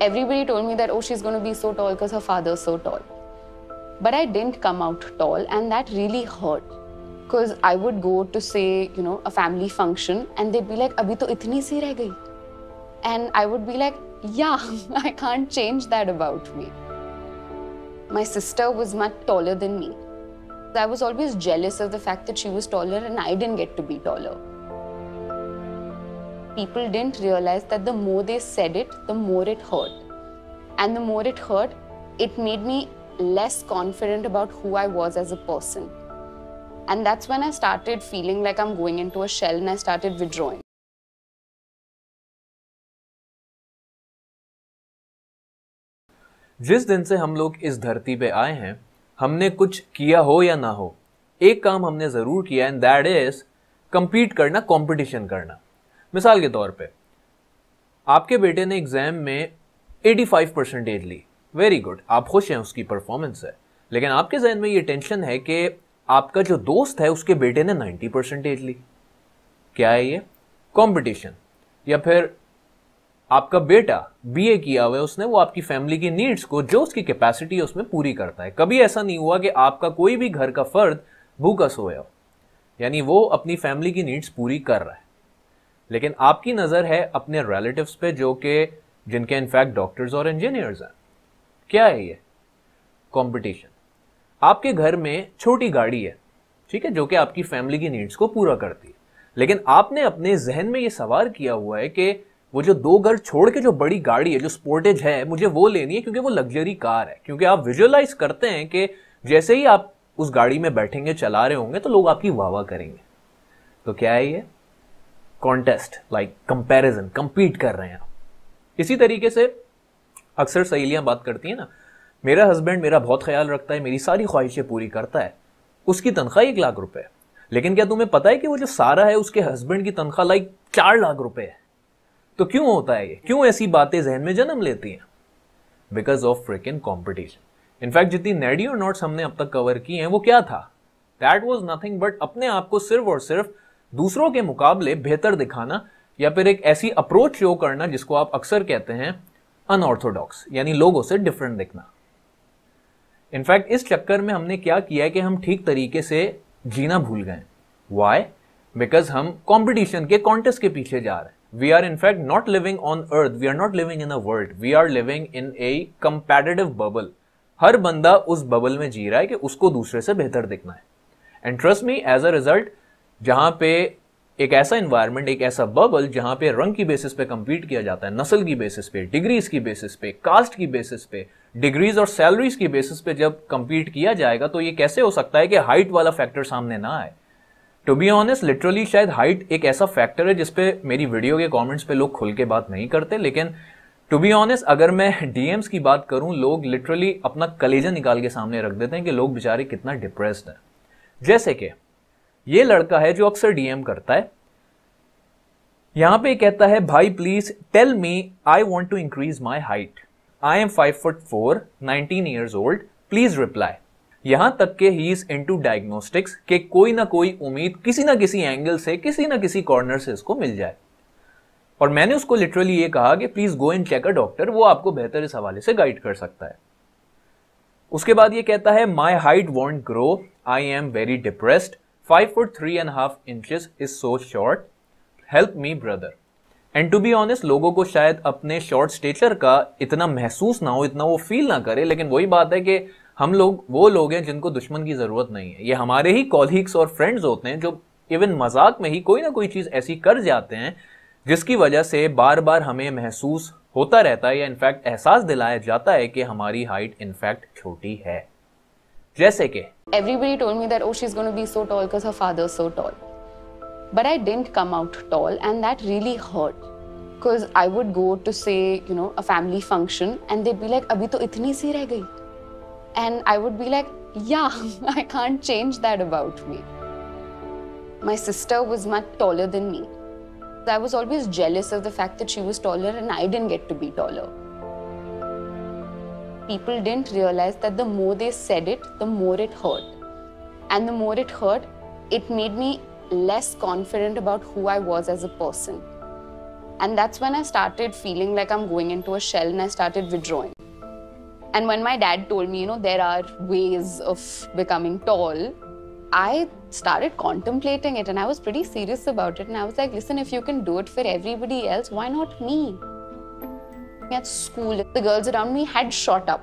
Everybody told me that, oh, she's going to be so tall because her father's so tall. But I didn't come out tall, and that really hurt. Because I would go to say, you know, a family function, and they'd be like, Abhi to itni si reh gayi. And I would be like, yeah, I can't change that about me. My sister was much taller than me. I was always jealous of the fact that she was taller and I didn't get to be taller. People didn't realize that the more they said it, the more it hurt. And the more it hurt, it made me less confident about who I was as a person. And that's when I started feeling like I'm going into a shell and I started withdrawing. जिस दिन से हम लोग इस धरती पे आए हैं हमने कुछ किया हो या ना हो एक काम हमने ज़रूर किया एंड दैट इज़ कंपीट करना कंपटीशन करना मिसाल के तौर पे, आपके बेटे ने एग्ज़ाम में 85 परसेंटेज ली। वेरी गुड आप खुश हैं, उसकी परफॉर्मेंस है। लेकिन आपके जहन में ये टेंशन है कि आपका जो दोस्त है, उसके बेटे ने 90 परसेंटेज ली। क्या है ये? कंपटीशन या फिर आपका बेटा बीए किया हुआ है, उसने वो आपकी फैमिली की नीड्स को, जो उसकी कैपेसिटी है, उसमें पूरी करता है। कभी ऐसा नहीं हुआ कि आपका कोई भी घर का फर्द भूखा सोया हो। यानी वो अपनी फैमिली की नीड्स पूरी कर रहा है। लेकिन आपकी नज़र है अपने रिलेटिव्स पे जो कि, जिनके इनफैक्ट डॉक्टर्स और इंजीनियर्स हैं। क्या है ये? कंपटीशन आपके घर में छोटी गाड़ी है, ठीक है, जो कि आपकी फैमिली की नीड्स को पूरा करती है। लेकिन आपने अपने जहन में ये सवार किया हुआ है कि वो जो दो घर छोड़ के जो बड़ी गाड़ी है, जो स्पोर्टेज है, मुझे वो लेनी है क्योंकि वो लग्जरी कार है। क्योंकि आप विजुअलाइज करते हैं कि जैसे ही आप उस गाड़ी में बैठेंगे, चला रहे होंगे तो लोग आपकी वाह वाह करेंगे। तो क्या है ये? कॉन्टेस्ट लाइक कंपैरिजन कंपीट कर रहे हैं इसी तरीके से अक्सर सहेलियाँ बात करती हैं ना, मेरा हस्बैंड मेरा बहुत ख्याल रखता है, मेरी सारी ख्वाहिशें पूरी करता है, उसकी तनख्वाह एक लाख रुपए है। लेकिन क्या तुम्हें पता है कि वो जो सारा है, उसके हस्बैंड की तनख्वाह लाइक चार लाख रुपए है? तो क्यों होता है ये? क्यों ऐसी बातें जहन में जन्म लेती हैं? Because of freaking competition in fact जितनी नेडियो नोट्स हमने अब तक कवर की हैं, वो क्या था? दैट वॉज़ नथिंग बट अपने आप को सिर्फ़ और सिर्फ़ दूसरों के मुकाबले बेहतर दिखाना या फिर एक ऐसी अप्रोच शो करना जिसको आप अक्सर कहते हैं अनऑर्थोडॉक्स यानी लोगों से डिफरेंट दिखना। इनफैक्ट इस चक्कर में हमने क्या किया है कि हम ठीक तरीके से जीना भूल गए। वाई बिकॉज़ हम कॉम्पिटिशन के कॉन्टेस्ट के पीछे जा रहे हैं। We are in fact not living on earth. We are not living in a world. We are living in a competitive bubble. हर बंदा उस बबल में जी रहा है कि उसको दूसरे से बेहतर दिखना है। And trust me as a result जहाँ पे एक ऐसा इन्वायरमेंट एक ऐसा बबल जहाँ पे रंग की बेसिस पे कंपीट किया जाता है, नस्ल की बेसिस पे डिग्रीज की बेसिस पे कास्ट की बेसिस पे डिग्रीज और सैलरीज की बेसिस पे जब कंपीट किया जाएगा तो ये कैसे हो सकता है कि हाइट वाला फैक्टर सामने ना आए? टू बी ऑनेस्ट लिटरली शायद हाइट एक ऐसा फैक्टर है जिसपे मेरी वीडियो के कॉमेंट्स पे लोग खुल के बात नहीं करते, लेकिन टू बी ऑनेस्ट अगर मैं डीएम्स की बात करूँ, लोग लिटरली अपना कलेजा निकाल के सामने रख देते हैं कि लोग बेचारे कितना डिप्रेस्ड है। जैसे कि ये लड़का है जो अक्सर डीएम करता है। यहाँ पे कहता है, भाई please tell me I want to increase my height I am five foot four nineteen years old please reply यहाँ तक के ही इज़ इनटू डायग्नोस्टिक्स के कोई ना कोई उम्मीद किसी ना किसी एंगल से, किसी ना किसी कॉर्नर से इसको मिल जाए। और मैंने उसको लिटरली ये कहा कि please go in check a doctor वो आपको बेहतर इस हवाले से गाइड कर सकता है. उसके बाद ये कहता है my height won't grow I am very depressed five foot three and half inches is so short help me brother and to be honest लोगों को शायद अपने शॉर्ट स्टेचर का इतना महसूस ना हो, इतना वो फील ना करे, लेकिन वही बात है कि हम लोग, वो लोग हैं जिनको दुश्मन की ज़रूरत नहीं है। ये हमारे ही कॉलीग्स और फ्रेंड्स होते हैं जो इवन मज़ाक में ही कोई ना कोई चीज़ ऐसी कर जाते हैं, जिसकी वजह से बार बार हमें महसूस होता रहता है या इनफैक्ट एहसास दिलाया जाता है कि हमारी हाइट इनफैक्ट छोटी है। जैसे कि Everybody told me that oh she's going to be so tall because her father's so tall. But I didn't come out tall and that really hurt. Because I would go to say, you know, a family function and they'd be like, अभी तो इतनी सी रह गई. And I would be like, yeah, I can't change that about me. My sister was much taller than me. I was always jealous of the fact that she was taller and I didn't get to be taller. People didn't realize that the more they said it, the more it hurt. And the more it hurt, it made me less confident about who I was as a person. And that's when I started feeling like I'm going into a shell and I started withdrawing. And when my dad told me, you know, there are ways of becoming tall, I started contemplating it and I was pretty serious about it. And I was like, listen, if you can do it for everybody else, why not me? At school, the girls around me had shot up.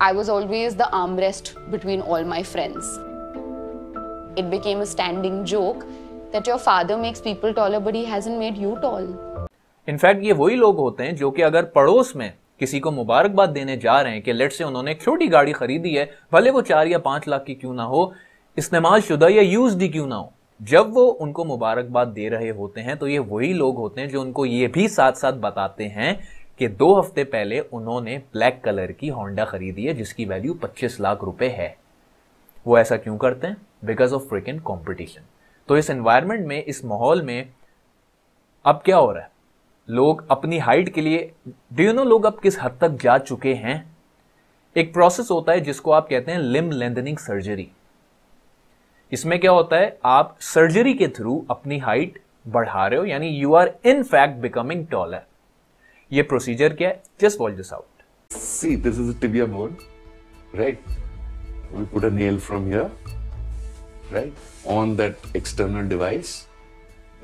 I was always the armrest between all my friends. It became a standing joke that your father makes people taller, but he hasn't made you tall. In fact ये वही लोग होते हैं जो कि अगर पड़ोस में किसी को मुबारकबाद देने जा रहे हैं कि लेट से उन्होंने छोटी गाड़ी खरीदी है भले वो चार या पाँच लाख की क्यों ना हो इस्तेमाल शुदा या यूज़ ही क्यों ना हो जब वो उनको मुबारकबाद दे रहे होते हैं तो ये वही लोग होते हैं जो उनको ये भी साथ साथ बताते हैं कि दो हफ़्ते पहले उन्होंने ब्लैक कलर की होंडा खरीदी है, जिसकी वैल्यू 25 लाख रुपए है। वो ऐसा क्यों करते हैं? बिकॉज़ ऑफ़ फ्रिकन कॉम्पिटिशन तो इस एनवायरमेंट में, इस माहौल में अब क्या हो रहा है? लोग अपनी हाइट के लिए डू यू नो लोग अब किस हद तक जा चुके हैं? एक प्रोसेस होता है जिसको आप कहते हैं लिम लेंथनिंग सर्जरी इसमें क्या होता है? आप सर्जरी के थ्रू अपनी हाइट बढ़ा रहे हो, यानी you are in fact becoming taller ये प्रोसीजर क्या है just watch this out see this is tibia bone right we put a nail from here right on that external device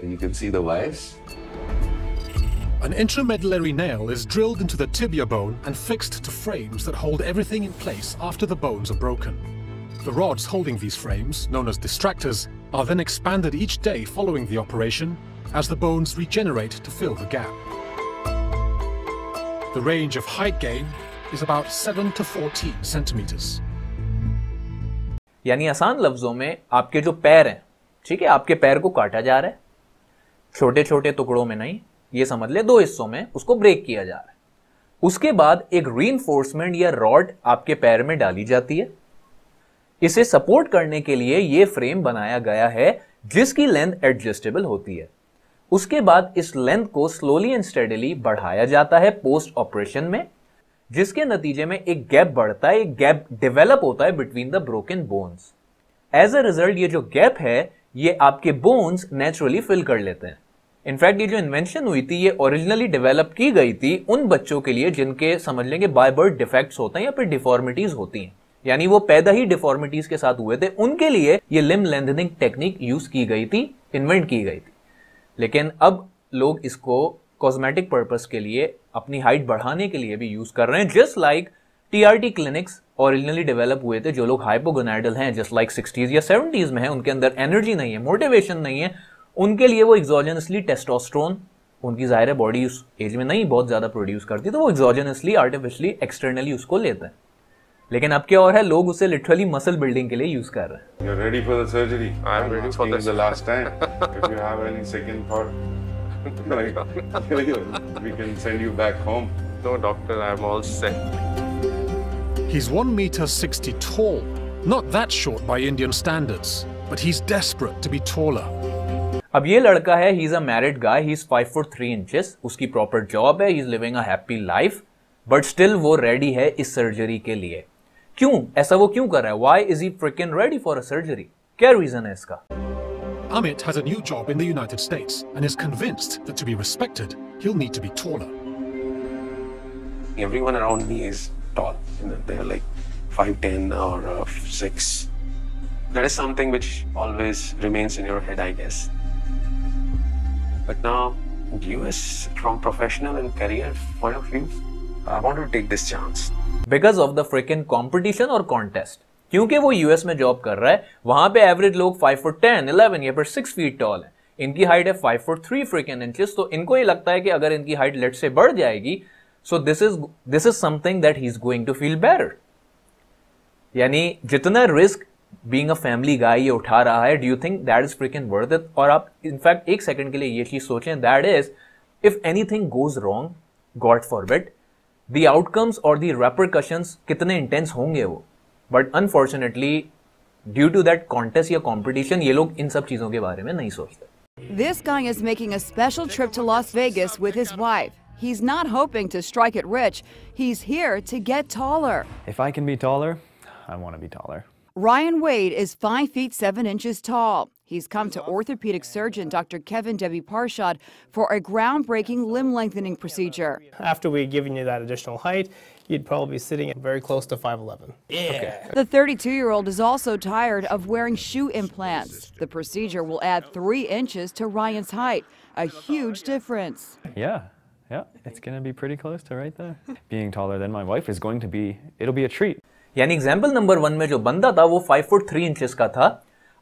you can see the wires An intramedullary nail is drilled into the tibia bone and fixed to frames that hold everything in place after the bones are broken. The rods holding these frames, known as distractors, are then expanded each day following the operation as the bones regenerate to fill the gap. The range of height gain is about 7 to 14 centimeters. यानी आसान लफ्जों में आपके जो पैर हैं, ठीक है, आपके पैर को काटा जा रहा है। छोटे छोटे टुकड़ों में नहीं, ये समझ ले, दो हिस्सों में उसको ब्रेक किया जा रहा है। उसके बाद एक री या रॉड आपके पैर में डाली जाती है। इसे सपोर्ट करने के लिए यह फ्रेम बनाया गया है, जिसकी लेंथ एडजस्टेबल होती है। उसके बाद इस लेंथ को स्लोली एंड स्टेडली बढ़ाया जाता है पोस्ट ऑपरेशन में, जिसके नतीजे में एक गैप बढ़ता है, एक गैप डेवलप होता है between the broken bones as a result ये जो गैप है, ये आपके बोन्स नेचुरली फिल कर लेते हैं. इनफैक्ट ये जो इन्वेंशन हुई थी, ये ओरिजिनली डेवलप की गई थी उन बच्चों के लिए जिनके, समझ लेंगे बाय बर्थ डिफेक्ट्स होते हैं या फिर डिफॉर्मिटीज होती हैं. यानी वो पैदा ही डिफॉर्मिटीज के साथ हुए थे, उनके लिए ये लिम लेंथनिंग टेक्निक यूज़ की गई थी इन्वेंट की गई थी. लेकिन अब लोग इसको कॉस्मेटिक पर्पस के लिए, अपनी हाइट बढ़ाने के लिए भी यूज़ कर रहे हैं just like TRT clinics originally develop हुए थे, जो लोग हाइपोगोनाइडल हैं जस्ट लाइक सिक्सटीज या सेवेंटीज में है, उनके अंदर एनर्जी नहीं है मोटिवेशन नहीं है, उनके लिए वो एक्सोजनसली टेस्टोस्ट्रोन उनकी ज़ाहिर बॉडी उस एज में नहीं बहुत ज़्यादा प्रोड्यूस करती तो वो एक्सोजनसली आर्टिफिशली एक्सटर्नली उसको लेते हैं। लेकिन अब क्या और है लोग उसे लिटरली मसल बिल्डिंग के लिए यूज़ कर रहे हैं ready for the surgery? I'm I'm ready for asking this. the last time. if you have any second thought, like, we can send you back home. No, doctor, I'm all set. He's 1 meter 60 tall, not that short by Indian standards, but he's desperate to be taller. अब ये लड़का है he is a married guy he is five foot three inches उसकी proper job है he is living a happy life but still वो ready है इस surgery के लिए क्यों ऐसा वो क्यों कर रहा है why is he freaking ready for a surgery क्या रीजन है इसका Amit has a new job in the United States and is convinced that to be respected, he'll need to be taller. everyone around me is tall. You know, they're like 5'10 or uh, 6. That is something which always remains in your head, I guess. But now, US, from professional and career point of view, I want to take this chance. Because of the freaking competition और contest क्योंकि वो US में job कर रहा है, वहाँ पे average लोग फाइव फुट टेन इलेवन या फिर सिक्स फीट टॉल है। इनकी हाइट है five foot three freaking inches तो इनको ये लगता है कि अगर इनकी हाइट लेट से बढ़ जाएगी so this is this is something that he is going to feel better यानी जितना risk being a family guy ये उठा रहा है do you think that is freaking worth it और आप इनफैक्ट एक सेकंड के लिए ये चीज़ सोचें that is if anything goes wrong God forbid the outcomes और द रेपरकशंस कितने इंटेंस होंगे वो but unfortunately due to that contest या कॉम्पिटिशन ये लोग इन सब चीजों के बारे में नहीं सोचते This guy is making a special trip to Las Vegas with his wife. He's not hoping to strike it rich. He's here to get taller. If I can be taller, I want to be taller. Ryan Wade is 5 feet 7 inches tall. He's come to orthopedic surgeon Dr. Kevin Debbie Parshad for a groundbreaking limb lengthening procedure. After we given you that additional height, you'd probably be sitting very close to 5'11. Yeah. The 32 year old is also tired of wearing shoe implants. The procedure will add three inches to Ryan's height, a huge difference. Yeah, yeah, it's gonna be pretty close to right there. Being taller than my wife is going to be, it'll be a treat. यानी example number one में जो बंदा था वो five foot three inches का था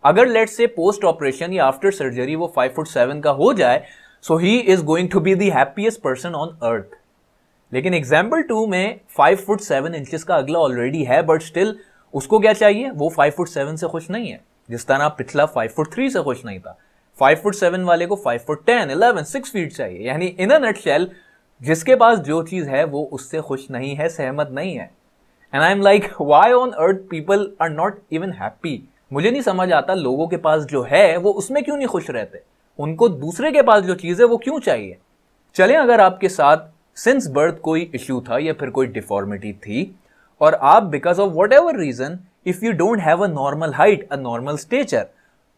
अगर late से पोस्ट ऑपरेशन या आफ्टर सर्जरी वो फाइव फुट सेवन का हो जाए so he is going to be the happiest person on earth लेकिन एग्ज़ाम्पल टू में फाइव फुट सेवन इंचेस का अगला ऑलरेडी है बट स्टिल उसको क्या चाहिए? वो फाइव फुट सेवन से खुश नहीं है। जिस तरह पिछला फाइव फुट थ्री से खुश नहीं था। फाइव फुट सेवन वाले को five foot ten eleven six feet चाहिए। यानी इन अ नट शेल जिसके पास जो चीज़ है, वो उससे खुश नहीं है, सहमत नहीं है। And I am like why on earth people are not even happy मुझे नहीं समझ आता लोगों के पास जो है, वो उसमें क्यों नहीं खुश रहते? उनको दूसरे के पास जो चीज़ है, वो क्यों चाहिए? चले, अगर आपके साथ सिंस बर्थ कोई इश्यू था या फिर कोई डिफॉर्मिटी थी, और आप because of whatever reason if you don't have a normal height a normal stature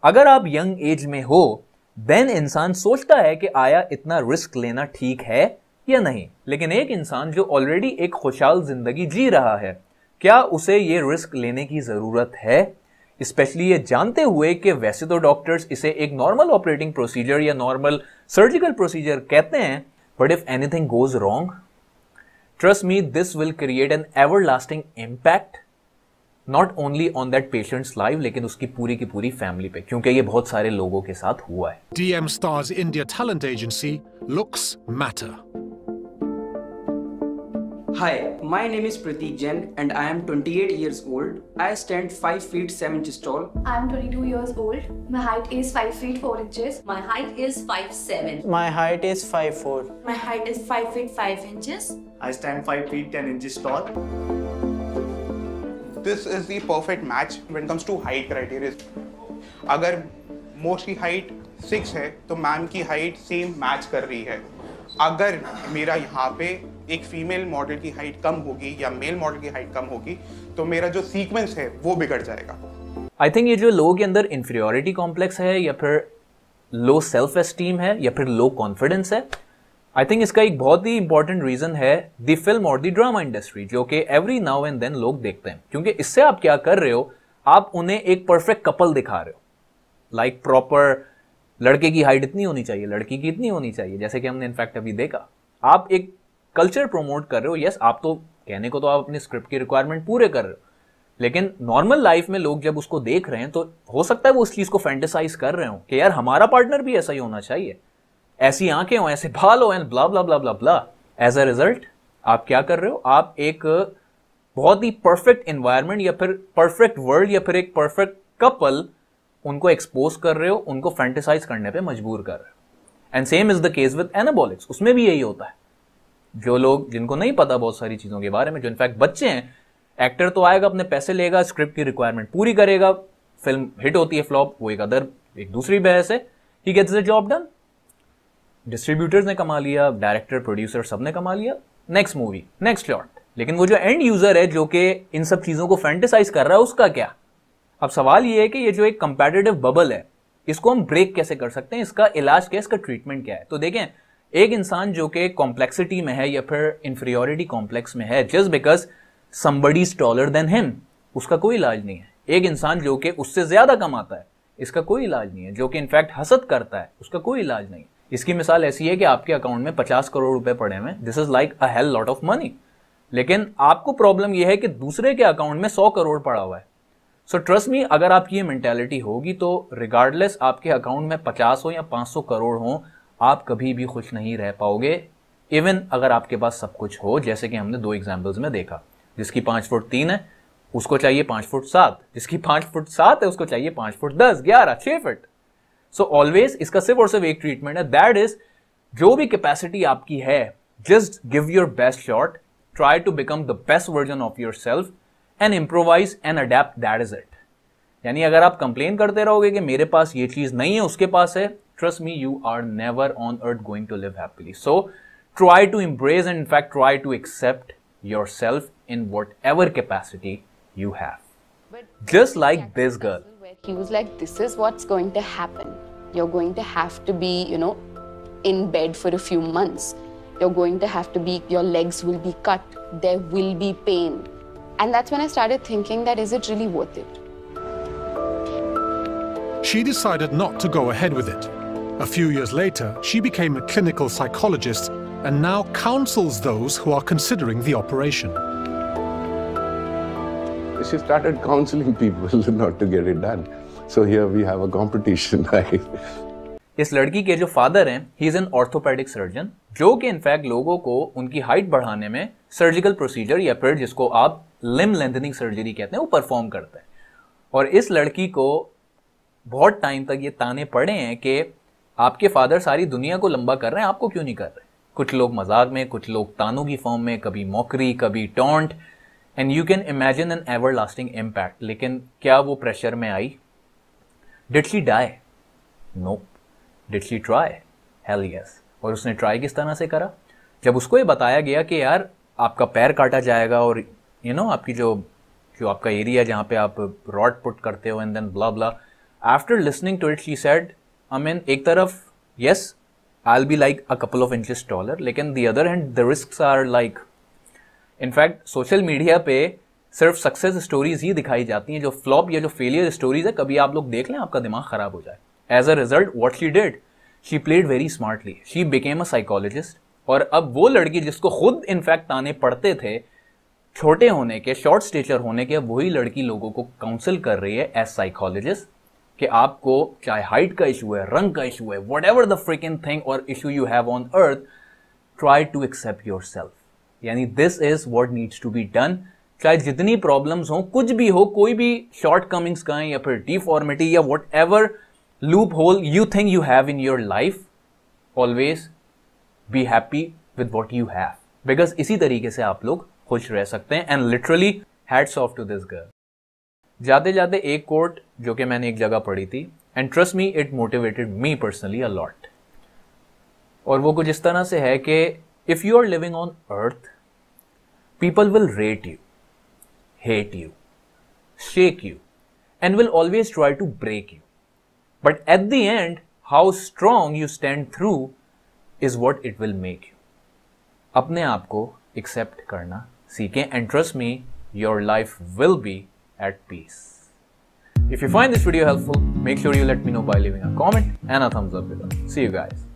अगर आप यंग एज में हो देन इंसान सोचता है कि आया इतना रिस्क लेना ठीक है या नहीं। लेकिन एक इंसान जो ऑलरेडी एक खुशहाल ज़िंदगी जी रहा है, क्या उसे ये रिस्क लेने की ज़रूरत है? स्पेशली ये जानते हुए कि वैसे तो डॉक्टर्स इसे एक नॉर्मल ऑपरेटिंग प्रोसीजर या नॉर्मल सर्जिकल प्रोसीजर कहते हैं but if anything goes wrong trust me this will create an everlasting impact not only on that patient's life लेकिन उसकी पूरी की पूरी फैमिली पे, क्योंकि ये बहुत सारे लोगों के साथ हुआ है DM Stars India talent agency, Looks Matter. Hi, my name is Prateek Jain and I am 28 years old. I stand 5 feet 7 inches tall. I'm 22 years old. My height is 5 feet 4 inches. My height is 5'7". My height is 5'4". My height is 5 feet 5 inches. I stand 5 feet 10 inches tall. This is the perfect match when it comes to height criteria. अगर most की height six है तो ma'am की height same match कर रही है अगर मेरा यहाँ पे एक फीमेल मॉडल की हाइट कम होगी या मेल मॉडल की हाइट कम होगी तो मेरा जो सीक्वेंस है, वो बिगड़ जाएगा। आई थिंक ये जो लोगों के अंदर इंफीरियोरिटी कॉम्प्लेक्स है, या फिर लो सेल्फ एस्टीम है, या फिर लो कॉन्फिडेंस है आई थिंक इसका एक बहुत ही इंपॉर्टेंट रीजन है द फ़िल्म और द ड्रामा इंडस्ट्री जो कि एवरी नाउ एंड देन लोग देखते हैं। क्योंकि इससे आप क्या कर रहे हो, आप उन्हें एक परफेक्ट कपल दिखा रहे हो। लाइक like प्रॉपर लड़के की हाइट इतनी होनी चाहिए, लड़की की इतनी होनी चाहिए, जैसे कि हमने इनफैक्ट अभी देखा। आप एक कल्चर प्रमोट कर रहे हो यस आप तो कहने को तो आप अपनी स्क्रिप्ट की रिक्वायरमेंट पूरे कर रहे हो, लेकिन नॉर्मल लाइफ में लोग जब उसको देख रहे हैं तो हो सकता है वो उस चीज़ को फैंटेसाइज कर रहे हो कि यार हमारा पार्टनर भी ऐसा ही होना चाहिए। ऐसी आँखें हो, ऐसे बाल हो and blah blah blah blah blah as a result आप क्या कर रहे हो, आप एक बहुत ही परफेक्ट इन्वायरमेंट या फिर परफेक्ट वर्ल्ड या फिर एक परफेक्ट कपल उनको एक्सपोज कर रहे हो, उनको फैंटेसाइज करने पे मजबूर कर रहे हो। And same is the case with anabolics उसमें भी यही होता है। जो लोग, जिनको नहीं पता बहुत सारी चीज़ों के बारे में, जो इनफैक्ट बच्चे हैं एक्टर तो आएगा, अपने पैसे लेगा स्क्रिप्ट की रिक्वायरमेंट पूरी करेगा फ़िल्म हिट होती है फ्लॉप वो एक अदर एक दूसरी बहस है ही gets the job done distributors ने कमा लिया डायरेक्टर प्रोड्यूसर सबने कमा लिया नेक्स्ट मूवी नेक्स्ट शॉट लेकिन वो जो एंड यूज़र है, जो कि इन सब चीज़ों को फैंटिसाइज कर रहा है, उसका क्या? अब सवाल ये है कि ये जो एक कंपेटेटिव बबल है, इसको हम ब्रेक कैसे कर सकते हैं? इसका इलाज क्या है? इसका ट्रीटमेंट क्या है? तो देखें एक इंसान जो कि कॉम्प्लेक्सिटी में है या फिर इंफीरियोरिटी कॉम्प्लेक्स में है just because somebody is taller than him उसका कोई इलाज नहीं है। एक इंसान जो कि उससे ज़्यादा कमाता है, इसका कोई इलाज नहीं है। जो कि इनफैक्ट हसद करता है, उसका कोई इलाज नहीं है। इसकी मिसाल ऐसी है कि आपके अकाउंट में पचास करोड़ रुपए पड़े हुए this is like a hell lot of money लेकिन आपको प्रॉब्लम यह है कि दूसरे के अकाउंट में सौ करोड़ पड़ा हुआ है। सो ट्रस्ट मी अगर आपकी ये मेंटेलिटी होगी तो रिगार्डलेस आपके अकाउंट में पचास हो या पाँच सौ करोड़ हो आप कभी भी खुश नहीं रह पाओगे इवन अगर आपके पास सब कुछ हो, जैसे कि हमने दो एग्जाम्पल्स में देखा। जिसकी पाँच फुट तीन है, उसको चाहिए पाँच फुट सात। जिसकी पाँच फुट सात है, उसको चाहिए पाँच फुट दस, ग्यारह, छह फुट। सो ऑलवेज इसका सिर्फ़ और सिर्फ़ एक ट्रीटमेंट है दैट इज़ जो भी कैपेसिटी आपकी है just give your best shot try to become the best version of yourself and improvise and adapt that is it यानी अगर आप कंप्लेन करते रहोगे कि मेरे पास ये चीज़ नहीं है, उसके पास है trust me you are never on earth going to live happily so try to embrace and in fact try to accept yourself in whatever capacity you have But just like this girl He was like, This is what's going to happen. You're going to have to be, you know, in bed for a few months. You're going to have to be, your legs will be cut. There will be pain. And that's when I started thinking that is it really worth it? She decided not to go ahead with it. A few years later, she became a clinical psychologist and now counsels those who are considering the operation. She started counseling people not to get it done. So here we have a competition, right? इस लड़की के जो father हैं he is an orthopaedic surgeon जो कि in fact लोगों को उनकी हाइट बढ़ाने में सर्जिकल प्रोसीजर या फिर जिसको आप लिम लेंथनिंग सर्जरी कहते हैं वो परफॉर्म करते हैं और इस लड़की को बहुत टाइम तक ये ताने पड़े हैं कि आपके फादर सारी दुनिया को लंबा कर रहे हैं आपको क्यों नहीं कर रहे? कुछ लोग मज़ाक में कुछ लोग तानों की फॉर्म में कभी मौकरी कभी taunt and you can imagine an everlasting impact लेकिन क्या वो प्रेशर में आई? Did she die no did she try hell yes और उसने ट्राई किस तरह से करा? जब उसको ये बताया गया कि यार आपका पैर काटा जाएगा और यू you नो know, आपकी जो जो आपका एरिया जहाँ पे आप रॉड पुट करते हो and then blah blah after listening to it she said I mean एक तरफ़ yes I be like a couple of inches taller लेकिन the other hand the risk are like in fact social media पे सिर्फ़ success stories ही दिखाई जाती हैं, जो flop या जो फेलियर स्टोरीज है, कभी आप लोग देख लें, आपका दिमाग खराब हो जाए। As a result what she did she played very smartly she became a psychologist और अब वो लड़की जिसको खुद इनफैक्ट ताने पड़ते थे, छोटे होने के शॉर्ट स्टेचर होने के, अब वही लड़की लोगों को काउंसिल कर रही है एज साइकोलॉजिस्ट कि आपको चाहे हाइट का इशू है, रंग का इशू है whatever the frickin thing और issue you have on earth try to accept yourself यानी this is what needs to be done चाहे जितनी प्रॉब्लम्स हो, कुछ भी हो, कोई भी शॉर्ट कमिंग्स का या फिर डिफॉर्मिटी या whatever loophole you think you have in your life always be happy with what you have because इसी तरीके से आप लोग खुश रह सकते हैं and literally hats off to this girl जाते जाते एक कोट जो कि मैंने एक जगह पढ़ी थी and trust me it motivated me personally a lot और वो कुछ इस तरह से है कि if you are living on earth people will rate you hate you shake you and will always try to break you but at the end, how strong you stand through is what it will make you. अपने आप को accept करना सीखें and trust me your life will be at peace. If you find this video helpful, make sure you let me know by leaving a comment and a thumbs up below. See you guys.